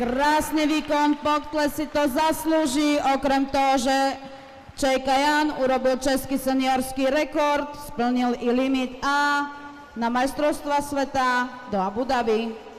Krásny výkon, podkles si to zaslúži, okrem toho, že Čejka Jan urobil český seniorský rekord, splnil i limit A na majstrovstva sveta do Abu Dhabi.